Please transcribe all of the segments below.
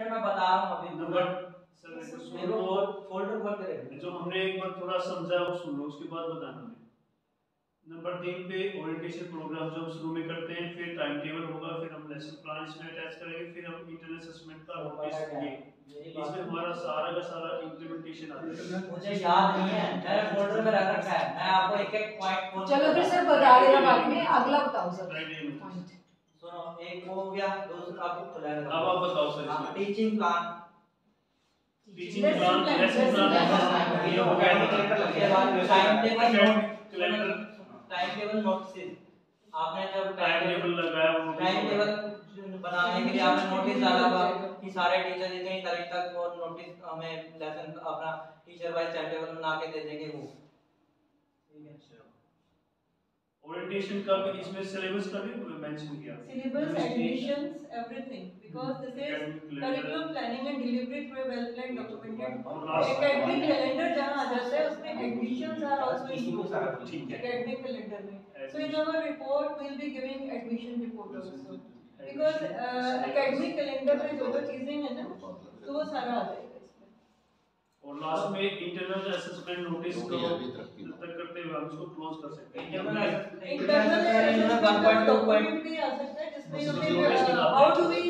मैं बता रहा हूँ अभी नंबर मेरे फोल्डर खोल के जो हमने एक बार थोड़ा समझा वो सुन लो उसके बाद बताना हमें नंबर तीन पे ओरिएंटेशन प्रोग्राम जो हम शुरू में करते हैं फिर टाइम टेबल होगा फिर हम लेसन प्लान इसमें अटैच करेंगे फिर हम इंटरनल असेसमेंट का इसमें हमारा सारा का सारा इम्प्लीमेंटेशन आ जाएगा मुझे याद नहीं है मैंने फोल्डर में रख रखा है। मैं आपको एक एक पॉइंट चलो फिर सर बता देना बाद में अगला बताओ सर Friday में। पॉइंट सुनो एक वो हो गया दूसरा आपको खुलाएगा अब आप बताओ sir teaching plan teaching plan lesson plan ये हो। गया time table calendar time table notice आपने जब टाइम टेबल लगाया वो टाइम टेबल बनाने के लिए आपने नोटिस डाला होगा कि सारे टीचर इतनी तारीख तक वो नोटिस हमें लेसन अपना टीचर वाइज टाइम टेबल बना के दे देंगे वो ठीक है ओरिएंटेशन का भी इसमें सिलेबस का भी मेंशन किया syllabus, admissions, everything, because this is Academic calendar. curriculum planning and delivery through a well-planned documented और last- academic calendar जहाँ आ जाता है उसमें admissions are also included. ठीक है Academic calendar में. So in our report we will be giving admission report also. Because uh, academic calendar में जो जो चीज़ें हैं ना तो वो सारा आ जाएगा इसमें. और लास्ट में इंटरनल असेसमेंट नोटिस को तक करते हुए हम इसको क्लोज कर सकते हैं इंटरनल का document भी आ सकता है जिसमें हमें uh, how do we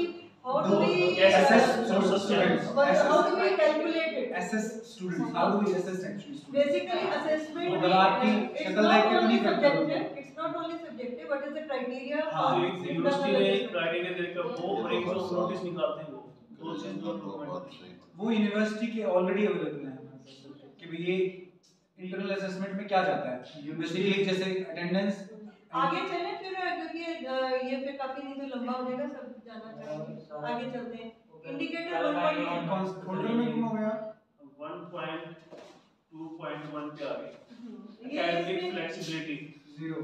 how do we assess uh, students. How do we calculate it? assess students how do we assess actually students Basically, assessment वो दलाल की uh, it's शक्ल not देख के only नहीं करते हो। subjective. It's not only subjective. What is the criteria हाँ, university ने? क्राइटेरिया देकर वो और एक नोटिस निकालते हैं वो यूनिवर्सिटी के ऑलरेडी अवेलेबल है कि भाई ये इंटरनल असेसमेंट में क्या जाता है? यूनिवर्सिटी जैसे अटेंडेंस आगे चलें फिर क्योंकि uh, ये फिर काफ़ी नहीं तो लंबा हो जाएगा सब जाना चाहेंगे आगे चलते हैं। इंडिकेटर वन पॉइंट कौन फोल्डर में क्यों हो गया? 1.2.1 पे आ गए ये academic flexibility zero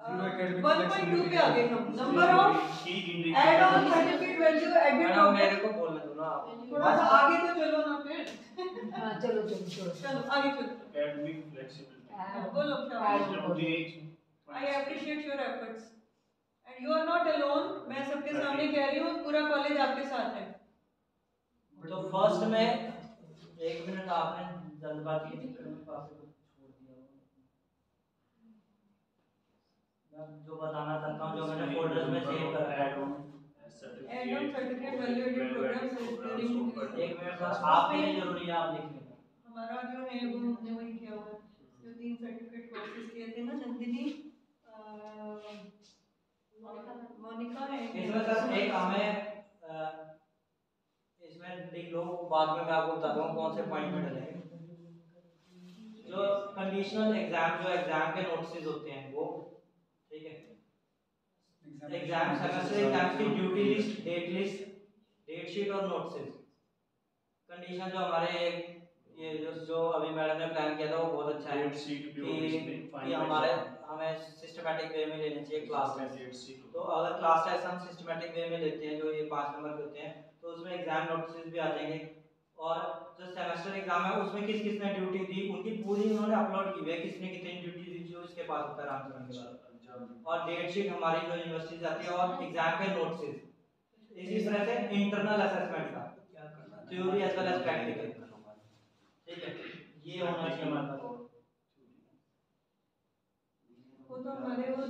one point two पे आ गए हम। Number of add on certificate value added madam मेरे को बोलने दो ना आप। थोड़ा सा आगे तो चलो ना फिर। हाँ चलो चलो चलो। चलो आगे चलो। एकेडमिक फ्लेक्सिबिलिटी बोलो Add. I appreciate your efforts. And you are not alone. मैं सबके सामने कह रही हूँ पूरा कॉलेज आपके साथ है। तो फ़र्स्ट में एक मिनट आपने जल्दबाजी के चक्कर में काफ़ी कुछ छोड़ दिया मैं जो बताना चाहता हूँ जो मैंने फोल्डर्स में सेव कर रखा है. एक मिनट बस आपके लिए ज़रूरी है आप लिख लेना हमारा जो है वो हमने वही किया हुआ जो तीन सर्टिफिकेट कोर्सेज किए थे ना नंदिनी मोनिका है इसमें सर एक हमें इसमें लिख लो बाद में मैं आपको बताता हूँ कौन से पॉइंट में डलेंगे जो कंडीशनल एग्ज़ाम जो एग्ज़ाम के नोटिस होते हैं वो ठीक है? एग्ज़ाम सेमेस्टर एग्ज़ाम की duty list date list date sheet और नोटिस कंडीशन जो हमारे ये जो जो अभी मैडम ने प्लान किया था वो बहुत अच्छा है कि कि हमारे हमें सिस्टमेटिक वे में लेने चाहिए क्लास टेस्ट तो अगर क्लास टेस्ट हम सिस्टमेटिक वे में लेते हैं जो ये पाँच नंबर के होते हैं तो उसमें एग्ज़ाम नोटिस भी आ जाएँगे. और जो सेमेस्टर एग्ज़ाम है उसमें किस किस ने ड्यूटी दी उनकी पूरी उन्होंने अपलोड की हुई है किसने कितनी ड्यूटी दी जो इसके पास होता है रामचरण के बाद. और डेट शीट हमारी जो यूनिवर्सिटी जाती है और एग्ज़ाम के नोट्स इसी तरह से इंटरनल असेसमेंट का। Theory as well as practical ठीक है? ये होना चाहिए हमारे वो तो हमारे वो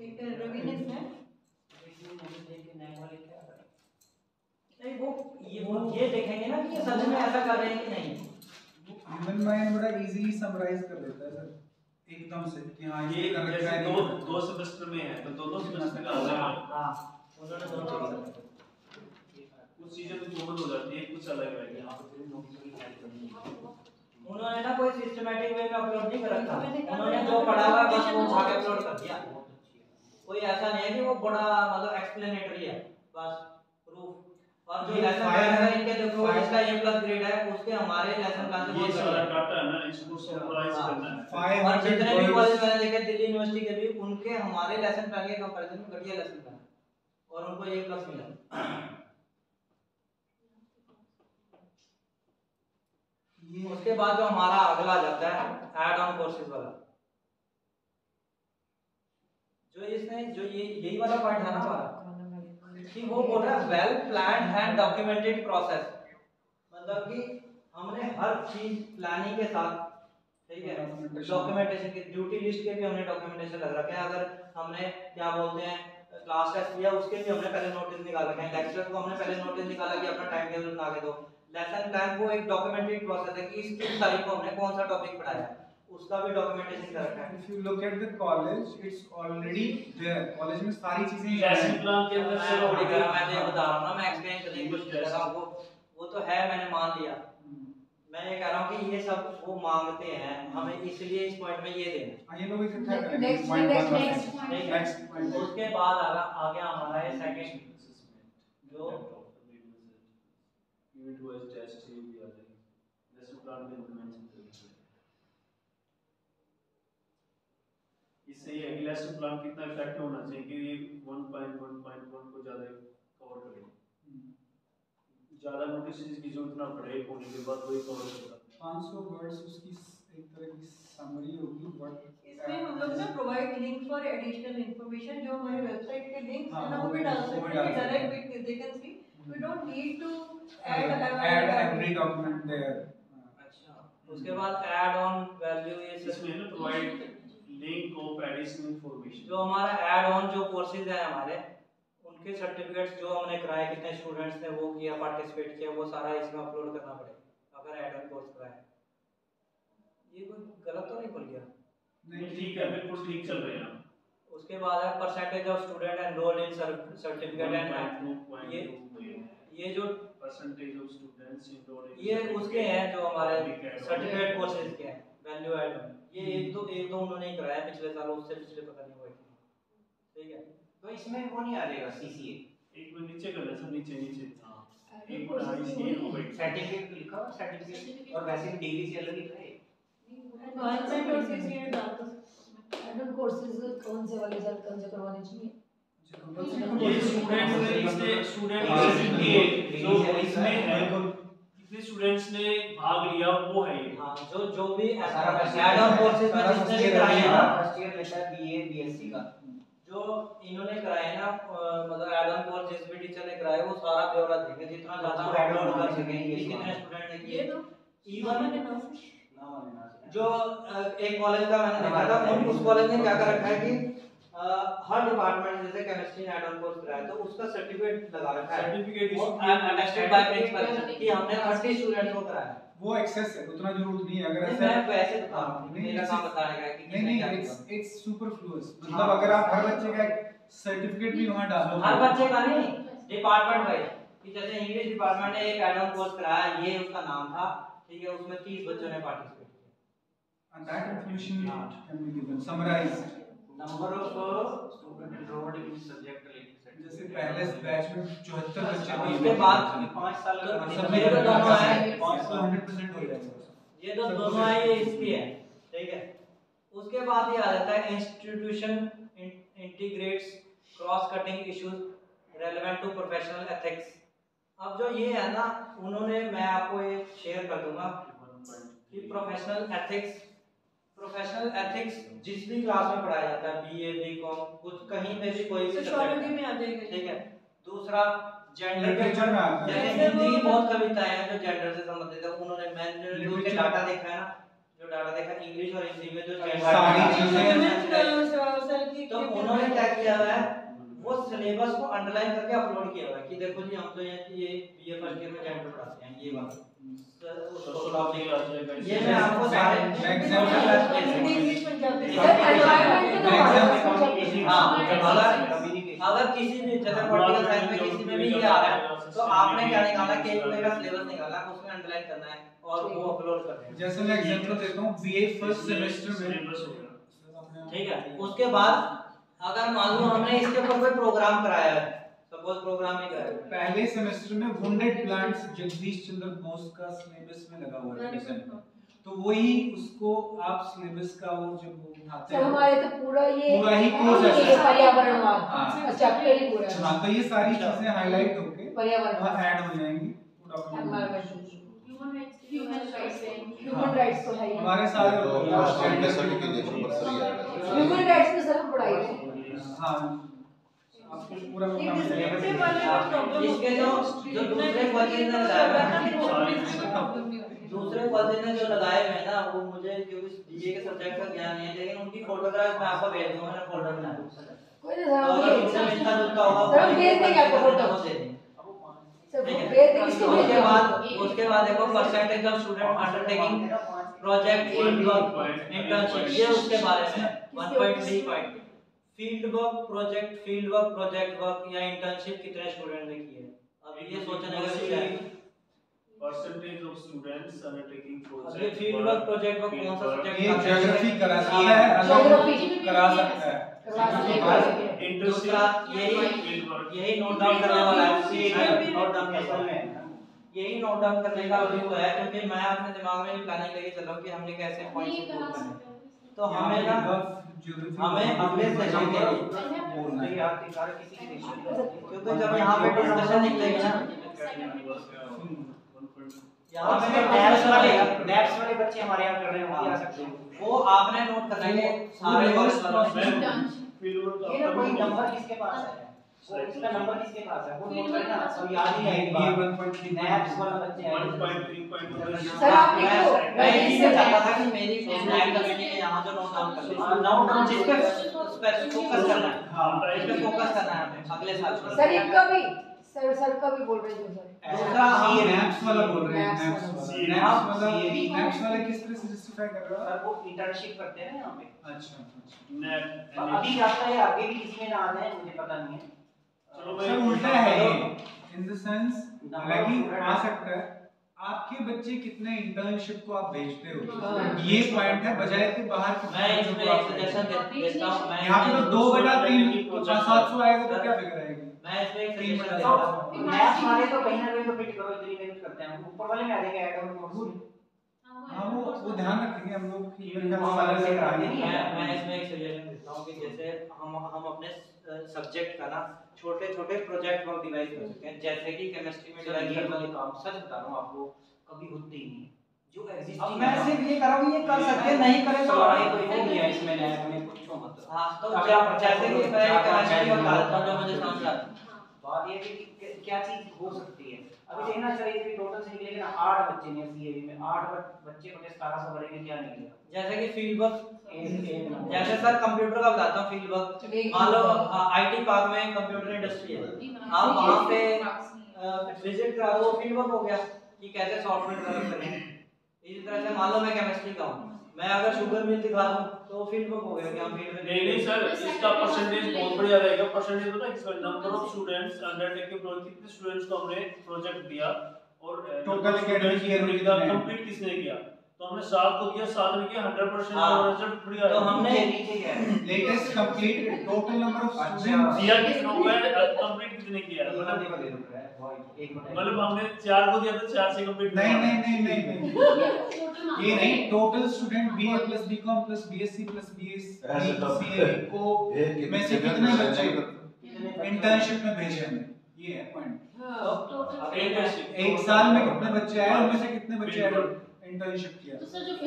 एक रवीनेस है। नहीं वो ये वो ये देखेंगे ना कि सच में ऐसा कर रहे हैं कि नहीं। ह्यूमन माइंड बड़ा इजीली समराइज कर देता है सर एकदम से कि हाँ ये कर रखा जैसे है दो नहीं कर रखा दो सेमेस्टर में है तो दोनों सेमेस्टर का अलग हाँ। हाँ उन्होंने दोनों कुछ चीज़ें तो कॉमन हो जाती है कुछ अलग रहेगी उन्होंने ना कोई सिस्टमैटिक वे में अपलोड नहीं कर रखा उन्होंने जो पढ़ा हुआ बस वो उठा के अपलोड कर दिया। कोई ऐसा नहीं है कि वो बड़ा मतलब एक्सप्लेनेटरी है। बस और जो लेसन प्लान है इनके देखो जिसका ए प्लस ग्रेड है उसके हमारे लेसन प्लान से ये बहुत सारा ज़्यादा डाटा है ना इसको समराइज हाँ। करना है। और जितने भी कॉलेज मैंने देखे दिल्ली यूनिवर्सिटी के भी उनके हमारे लेसन प्लान के कंपैरिजन में घटिया लेसन प्लान और उनको ए प्लस मिला। उसके बाद जो हमारा अगला जाता है ऐड ऑन कोर्सेज वाला। जो इसने जो ये यही वाला पॉइंट है ना हमारा। कि वो बोल रहा है well plan and documented process मतलब कि हमने हर चीज़ प्लानिंग के साथ ठीक है डॉक्यूमेंटेशन की ड्यूटी लिस्ट के भी हमने डॉक्यूमेंटेशन लग रखे हैं। अगर हमने क्या बोलते हैं क्लास टेस्ट लिया उसके भी हमने पहले नोटिस निकाल रखे हैं। लेक्चर को हमने पहले नोटिस निकाला कि अपना टाइम टेबल बना के दो। लेसन प्लान वो एक डॉक्यूमेंटेड प्रोसेस है कि इस किस तारीख को हमने कौन सा टॉपिक पढ़ाया है। उसका भी डॉक्यूमेंटेशन कर रखा है। If you look at the college, it's already there. College में सारी चीज़ें ही। लेसन प्लान के अंदर से मैं हो। मैं तो ये बता रहा हूँ ना मैं एक्सप्लेन करने की कोशिश कर रहा हूँ। वो वो तो है मैंने मान लिया। हम्म। मैं ये कह रहा हूँ कि ये सब वो मांगते हैं हमें इसलिए इस पॉइंट में ये देना हाँ, ये लोग इकट्ठा करेंगे। point. Next point. उसके बाद आ गया आ गया हमारा ये सेकंड जो यूनिट वाइज टेस्ट ये भी आ जाएगा लेसन प्लान में इंप्लीमेंट इससे ये है कि प्लान कितना इफ़ेक्टिव होना चाहिए कि ये 1.1.1 को ज़्यादा कवर करे। ज़्यादा नोटिस की ज़रूरत ना पड़े होने के बाद वही कवर करता 500 वर्ड्स उसकी एक तरह की समरी होगी बट इसमें हम लोग ना provide link for additional information जो हमारे वेबसाइट के लिंक्स हाँ, है ना वो वो भी डाल सकते हैं। Direct with they can see we don't need to add add every document there. अच्छा उसके बाद ऐड ऑन वैल्यू ये सब इसमें ना provide link of additional information जो हमारा ऐड ऑन जो कोर्सेज है हमारे उनके सर्टिफिकेट्स जो हमने कराए कितने स्टूडेंट्स ने वो किया पार्टिसिपेट किया वो सारा इसमें अपलोड करना पड़ेगा अगर ऐड ऑन कोर्स कराए। ये कोई गलत तो नहीं खुल गया? नहीं ठीक है बिल्कुल ठीक चल रहे हैं उसके बाद है percentage of student enrolled in certificate and ये ये जो परसेंटेज ऑफ़ स्टूडेंट्स इन ये उसके हैं जो हमारे सर्टिफिकेट कोर्सेज के हैं। वैल्यू ऐड ऑन ये एक दो एक दो उन्होंने कराया पिछले साल उससे पिछले पता नहीं हुए ठीक है? तो इसमें वो नहीं आ जाएगा सीसीए एक मिनट नीचे कर ले सब नीचे नीचे। हाँ। एक मिनट हाँ courses हो गई सर्टिफिकेट लिखा हुआ सर्टिफिकेट और वैसे भी डिग्री से अलग लिखा है। एनवायरनमेंट और सीसीए डाल दो। Add-on courses कौन से वाले जल कौन से करवाने चाहिए? ये स्टूडेंट्स ने इसने स्टूडेंट हाँ, जो इसमें है कितने स्टूडेंट्स ने भाग लिया वो है ये। हाँ जो जो भी सारा ऐड ऑन कोर्सेज में जिसने भी कराए हैं। ना फ़र्स्ट ईयर लेता है बीए बीएससी का। जो इन्होंने कराए ना मतलब ऐड ऑन कोर्स जिस भी टीचर ने कराए वो सारा ब्यौरा देंगे जितना ज़्यादा add on अपलोड कर करके सकें ये कितने स्टूडेंट ने किए। तो से नाम वाले नाम जो एक कॉलेज का मैंने देखा था उस कॉलेज ने क्या कर रखा है कि हर डिपार्टमेंट जैसे केमिस्ट्री ऐड ऑन कोर्स कराया तो उसका सर्टिफिकेट लगा रखा है। सर्टिफिकेट वो अटेस्टेड बाय प्रिंसिपल कि हमने 30 स्टूडेंट्स को कराया। वो एक्सेस है उतना ज़रूरत नहीं है। अगर ऐसा मैं वैसे बता रहा हूँ। नहीं, मेरा काम बताने का है कि नहीं नहीं इट्स इट्स सुपरफ्लुअस हाँ। मतलब अगर आप हर बच्चे का सर्टिफिकेट भी वहाँ डालो हर बच्चे का नहीं डिपार्टमेंट वाइज कि जैसे इंग्लिश डिपार्टमेंट ने एक एड ऑन कोर्स कराया ये उसका नाम था। ठीक है उसमें 30 बच्चों ने पार्टिसिपेट किया। And that information can be given summarized number of student enrolled in subject जैसे पहले बैच में 74 बच्चे थे उसके बाद पाँच साल का सब सब में तो दोनों है तो 100% हो जाएगा। ये तो दोनों है ये इसकी है। ठीक है। उसके बाद ये आ जाता है institution integrates cross cutting issues relevant to professional ethics अब जो ये है ना उन्होंने मैं आपको ये शेयर कर दूँगा कि प्रोफेशनल एथिक्स प्रोफेशनल एथिक्स जिस भी क्लास में पढ़ाया जाता है बीए बीकॉम कुछ कहीं पे भी कोई भी सोशियोलॉजी में आ जाएगा ठीक है? दूसरा जेंडर के लिटरेचर में आता है। जैसे हिंदी की बहुत कविताएँ हैं जो जेंडर से संबंधित है। उन्होंने मैंने जो के डाटा देखा है ना जो डाटा देखा इंग्लिश और हिंदी में जो सारी चीजें- तो उन्होंने क्या किया हुआ है? वो सिलेबस को अंडरलाइन करके अपलोड किया हुआ है कि देखो जी हम तो ये ये बीए फ़र्स्ट ईयर में जेंडर पढ़ाते हैं ये वाला तो ये मैं आपको सारे इंग्लिश पंजाबी अगर किसी भी जैसे पॉलिटिकल साइंस में किसी में भी ये आ रहा है तो आपने क्या निकालना है कि पूरे का सिलेबस निकालना है उसमें अंडरलाइन करना है और वो अपलोड करना है। जैसे मैं एग्जांपल देता हूँ बीए फ़र्स्ट सेमेस्टर में ठीक है उसके बाद अगर मान लो हमने इसके ऊपर कोई प्रोग्राम कराया है सपोज़ प्रोग्राम ही कराया पहले सेमेस्टर में वुंडेड प्लांट्स जगदीश चंद्र बोस का सिलेबस में लगा हुआ है। तो वही उसको आप सिलेबस का वो जब वो उठाते सर हमारे तो पूरा ये पूरा ही course है, पर्यावरणवाद हाँ। चैप्टर ही। पूरा है हाँ तो ये सारी चीज़ें हाईलाइट होके पर्यावरण। ऐड हो जाएँगी। ह्यूमन राइट्स तो है ही। हमारे सारे तो है। ह्यूमन राइट्स तो सर पढ़ाई है। हाँ। आपको पूरा इसके जो- जो दूसरे वर्जन में लगाया करना है, भी बहुत इसमें problem नहीं होती है। दूसरे कॉलेज ने जो लगाए हुए ना वो मुझे क्योंकि बीए के सब्जेक्ट का ज्ञान नहीं है लेकिन उनकी फोटोग्राफ मैं आपको भेज दूँगा मैंने फोल्डर बनाया कोई तो नहीं सर तुमसे हम मिलता जुलता होगा? सर, हम भेज देंगे आपको फ़ोटो। दे देंगे। है। उसके बाद उसके बाद देखो percentage of student undertaking project internship ये उसके बारे में 1.3 point field work project field work project work या इंटर्नशिप कितने स्टूडेंट ने की है। अब ये सोचने का विषय है। परसेंटेज ऑफ़ स्टूडेंट्स अंडरटेकिंग अब प्रोजेक्ट ये फ़ील्ड वर्क प्रोजेक्ट वर्क कौन सा सब्जेक्ट ये ज्योग्राफी करा सकता है Geography करा सकता है। दूसरा यही यही नोट डाउन करने वाला है। यही नोट डाउन करने यही नोट डाउन करने का अभी है क्योंकि मैं अपने दिमाग में प्लानिंग लेके चल रहा हूँ कि हमने कैसे पॉइंट्स इंप्रूव करने। तो हमें ना हमें अगले सेशन के लिए क्योंकि जब यहाँ पे डिस्कशन निकलेगी ना यहाँ पे जब वाले निकलेगा, वाले बच्चे हमारे यहाँ कर रहे हैं वो भी आ सकते हैं। वो आपने नोट करना है सारे कॉलेज वालों फ़ील्ड वर्क ये ना कोई नंबर किसके पास है? वो इसका नंबर किसके पास है? वो नोट करना सब याद ही ये ये 1.3 नैप्स वाला बच्चे हैं। 1.3.2 सर, आप लिखो। मैं मैं चाहता था कि मेरी स्नैप कमेटी के यहाँ जो नोट डाउन कर हाँ, note down जिस पे फोकस करना है। हाँ इस पे फोकस करना है हमें अगले साल सर इनका भी सर सर का भी बोल रहे सर दूसरा हम ये वाला बोल रहे हैं Naps वाला। नैप्स वाला किस तरह से जस्टिफाई कर रहा है? सर वो इंटर्नशिप करते हैं ना यहाँ पे। अच्छा अच्छा। अभी जाता है आगे भी इसमें ना आ जाए मुझे पता नहीं है। सर उल्टा है ये इन द सेंस हालाँकि आ सकता है। आपके बच्चे कितने इंटर्नशिप को आप भेजते हो? हाँ। ये पॉइंट है बजाय के बाहर हो। हूँ। यहाँ पे तो दो बटा तीन तो सात सौ आएगा तो क्या फिगर आएगी मैं इसमें एक सजेशन देता हूँ। वाले तो कहीं ना कहीं तो फिट करो इतनी मेहनत करते हैं। ऊपर वाले में आ जाएगा ऐड और कोर्स हाँ वो वो ध्यान रखेंगे हम लोग वो मैं मैं इसमें एक सजेशन देता हूँ कि जैसे हम हम अपने सब्जेक्ट का ना छोटे छोटे प्रोजेक्ट वर्क डिवाइस कर सकते हैं जैसे कि केमिस्ट्री में डिवाइस ये वाले काम सच बता रहा हूँ आपको कभी होते ही नहीं। जो अब मैं सिर्फ़ ये कर रहा हूँ ये कर सकते नहीं करें तो लड़ाई कोई हो गया इसमें नैप में पूछो मत। हाँ तो आप जैसे कि मैं केमिस्ट्री बता देता हूँ जो मुझे समझ आता है। बात ये कि क्या चीज़ हो सकती है अभी देखना सर ये टोटल से निकलेगा ना आठ बच्चे ने सीएबी में। आठ बच- बच्चे बटे सतारह सौ भरेंगे क्या निकलेगा जैसे कि फ़ील्ड वर्क जैसे सर कंप्यूटर का बताता हूँ फ़ील्ड वर्क मान लो आईटी पार्क में कंप्यूटर इंडस्ट्री है। आप वहाँ पे विज़िट करा दो फ़ील्ड वर्क हो गया कि कैसे सॉफ्टवेयर डेवलप करें। इसी तरह से मान लो मैं केमिस्ट्री का हूँ। मैं अगर शुगर मिल दिखा दूँ तो फ़ील्ड वर्क हो गया कि हम फ़ील्ड में नहीं नहीं सर इसका परसेंटेज बहुत बढ़िया रहेगा। परसेंटेज पता है किसका number of students undertaking project कितने स्टूडेंट्स को हमने प्रोजेक्ट दिया और Total academic year में का कितने? कंप्लीट किसने किया? तो हमने सात को दिया सात ने किया 100% हाँ। और रिज़ल्ट बढ़िया तो हमने- नीचे क्या है। Latest complete total number of. Students दिया किसने हुआ है कंप्लीट कितने किया है? मतलब हमने चार को दिया तो चार से कंप्लीट नहीं नहीं नहीं नहीं। ये नहीं total student BA plus BCom plus BSc plus BSc CA को में से कितने बच्चे। इंटर्नशिप में भेजे हमने ये है पॉइंट एक साल में कितने बच्चे आए? उनमें से कितने बच्चे आए इंटर्नशिप किया?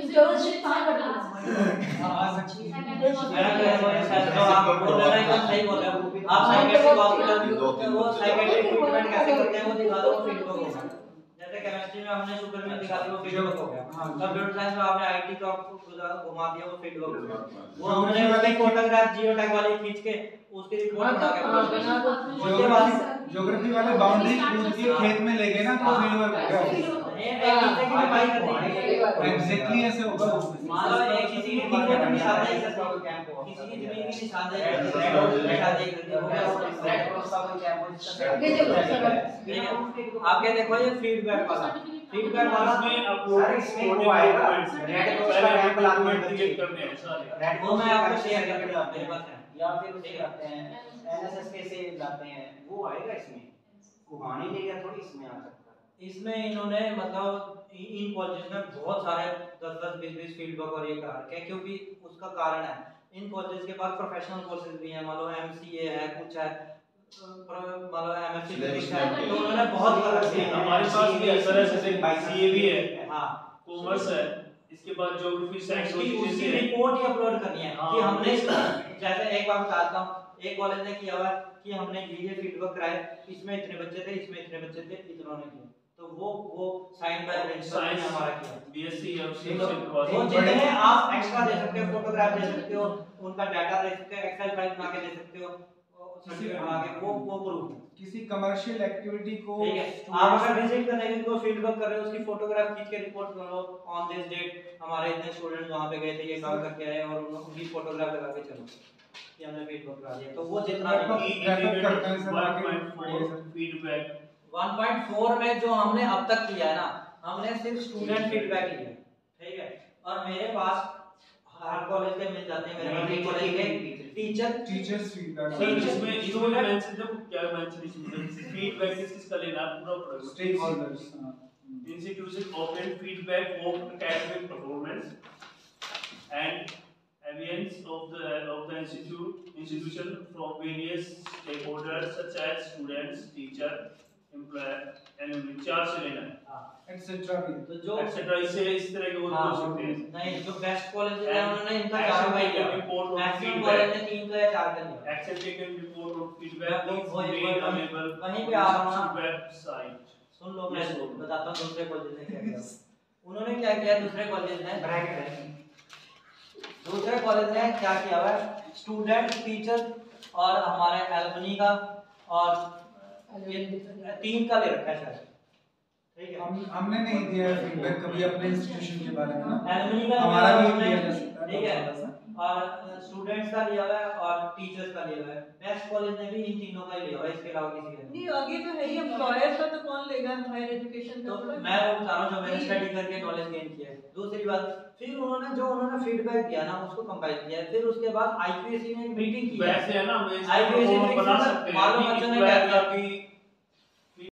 इंटर्नशिप कहाँ करते हैं। हाँ, आ सकती है। है सर जो आप बोल रहे हैं सही बोल रहे हो। आप साइकेट्रिक हॉस्पिटल वो साइकेट्रिक ट्रीटमेंट कैसे करते हैं वो दिखा दो हो गया जैसे केमिस्ट्री में हमने सुपर में दिखा दिया वो फ़ील्ड वर्क हो गया हाँ कंप्यूटर साइंस में आपने आईटी का घुमा दिया वो फ़ील्ड वर्क हो गया वो हमने वाले फोटोग्राफ जियो टैग वाली खींच के उसकी रिपोर्ट बना के हाँ, भेजी। बना दो। उसके बाद ज्योग्राफी वाले बाउंड्री पूछ के खेत में ले गए ना तो फ़ील्ड वर्क हो गया। करते हैं। एग्जैक्टली ऐसे होगा। मान लो एक किसी की टीचर की निशानदेही करते हो। किसी की ज़मीन की निशानदेही हो निशानदेही करते हो। रेड क्रॉस का कैंप हो। जिसका ये जो सर ठीक है? देखो। ये फीडबैक वाला। फीडबैक वाला इसमें अपलोड सर, इसमें वो आएगा, Red Cross का कैंप लाते हैं बच्चे। क्रिएट करने हैं। सारे रेड वो मैं आपको शेयर का करके कैंप मेरे पास है। या फिर उसे करते हैं। एनएसएस के से लाते हैं। वो आएगा इसमें? कुहानी ले गया थोड़ी इसमें आ सकता है? इसमें इन्होंने मतलब इन कॉलेजेस में बहुत सारे दस दस बीस बीस फ़ील्ड वर्क और ये करा रखे हैं क्योंकि उसका कारण है। इन कॉलेजेस के पास प्रोफेशनल कोर्सेज भी हैं मान लो एमसीए है कुछ है प्रो- मान लो एमएससी Syllabus है तो उन्होंने बहुत कर रखे हैं। हमारे पास भी ऐसा है जैसे सीए भी है हाँ। कॉमर्स है इसके बाद ज्योग्राफी साइंस उसकी उसकी रिपोर्ट ही अपलोड करनी है कि हाँ। हमने जैसे एक बार बताता हूँ एक कॉलेज ने किया हुआ कि हमने ये ये फीडबैक कराए इसमें इतने बच्चे थे इसमें इतने बच्चे थे इतनों ने किया। तो वो वो साइन बाय प्रिंसिपल ने हमारा किया। बीएससी या सी से वो जितने आप एक्स्ट्रा दे सकते हो फोटोग्राफ दे सकते हो उनका डाटा दे सकते हो एक्सेल फ़ाइल बना के दे सकते हो सर्टिफिकेट बना के वो वो प्रूफ किसी कमर्शियल एक्टिविटी को आप अगर विज़िट करने के फ़ील्ड वर्क कर रहे हो उसकी फोटोग्राफ खींच के रिपोर्ट करो ऑन दिस डेट हमारे इतने स्टूडेंट्स वहाँ पे गए थे ये काम करके आए और उन- उनकी फोटोग्राफ लगा के चलो। कि हमने फ़ील्ड वर्क करा दिया। तो वो जितना भी हैं बढ़िए 1.4 सर। फीडबैक 1.4 में जो हमने अब तक किया है ना हमने सिर्फ़ स्टूडेंट फीडबैक लिया है ठीक है? और मेरे पास हर कॉलेज के मिल जाते हैं मेरे कॉलेज के टीचर टीचर्स फीडबैक इसमें इसमें मेंशन जब क्या मेंशन स्टूडेंट फीडबैक किसका लेना पूरा process stakeholders institution open feedback of academic performance and evidence of the of the institute institution from various stakeholders such as students teacher से लेना है भी। तो जो एक्सेट्रा इससे इस तरह के और हाँ, सकते हैं। नहीं जो बेस्ट कॉलेज है उन्होंने इनका ही ने तीन का या चार का वहीं- पे हूँ ना। सुन लो मैं बताता हूँ दूसरे कॉलेज ने क्या किया। उन्होंने क्या किया दूसरे कॉलेज ने? दूसरे कॉलेज ने क्या किया हुआ है? स्टूडेंट टीचर और हमारे एल्युमनी का और ये तीन का ले रखा है शायद। ठीक है। हम हमने नहीं दिया फीडबैक कभी अपने इंस्टीट्यूशन के बारे में ना। हमारा भी दिया जा सकता है। ठीक है। और स्टूडेंट्स का लिया हुआ है और टीचर्स का लिया हुआ है। बेस्ट कॉलेज ने भी इन तीनों का ही लिया हुआ है इसके अलावा किसी का नहीं। आगे तो है ही एम्प्लॉयर का तो कौन लेगा? हायर एजुकेशन तो का मैं वो बता रहा हूँ जो मैंने स्टडी करके नॉलेज गेन किया है। दूसरी बात फिर उन्होंने जो उन्होंने फीडबैक दिया ना उसको कंपाइल किया है। फिर उसके बाद आईपीएससी ने एक मीटिंग की वैसे है ना मैं IPSC इसको बना सकते हैं मालूम कि बच्चों ने क्या किया? भी